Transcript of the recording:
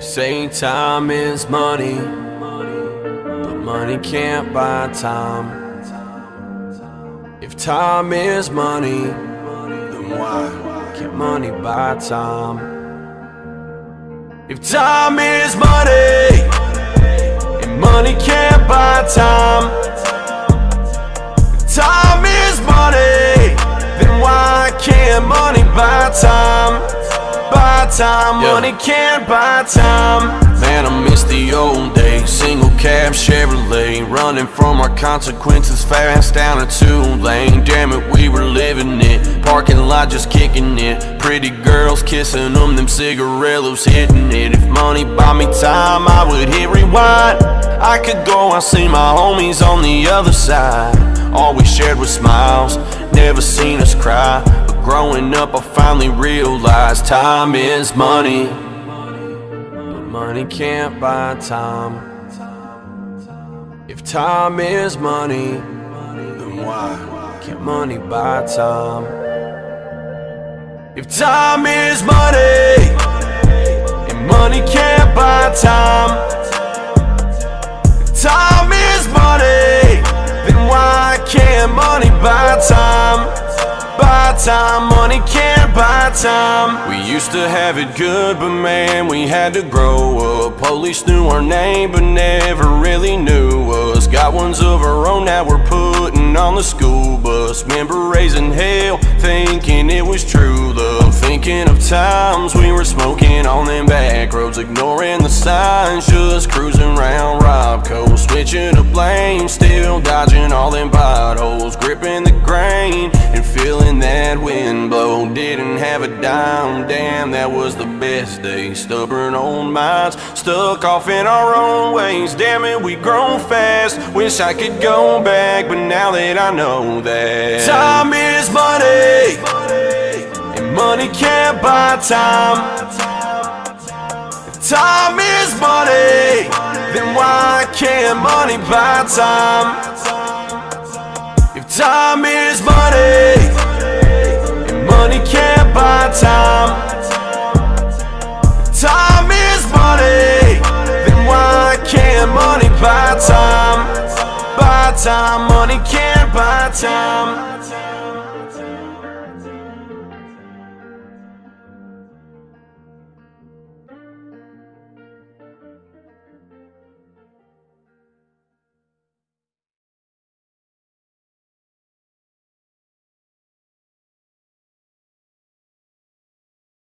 say time is money, but money can't buy time. If time is money, then why can't money buy time? If time is money, and money can't buy time. If time is money, then why can't money buy time? Buy time, Yeah. money can't buy time. Man, I miss the old days. Single cab Chevrolet, running from our consequences fast down a two lane. Damn it, we were living it. Parking lot just kicking it. Pretty girls kissing them, them cigarillos hitting it. If money bought me time, I would hit rewind. I could go, I see my homies on the other side. All we shared was smiles, never seen us cry. Growing up, I finally realized time is money. But money can't buy time. If time is money, then why can't money buy time? If time is money, and money can't buy time. If time is money, then why can't money time, money can't buy time. We used to have it good, but man, we had to grow up. Police knew our name, but never really knew us. Got ones of our own now we're putting on the school bus. Remember raising hell, thinking it was true love. Thinking of times we were smoking on them back roads, ignoring the signs, just cruising around Robco. Switching up lanes, still dodging all them potholes, gripping the Didn't have a dime, damn, that was the best day. Stubborn old minds, stuck off in our own ways. Damn it, we grown fast. Wish I could go back, but now that I know that Time is money, and money can't buy time. If time is money, then why can't money buy time? If time is money, time, money can't buy time.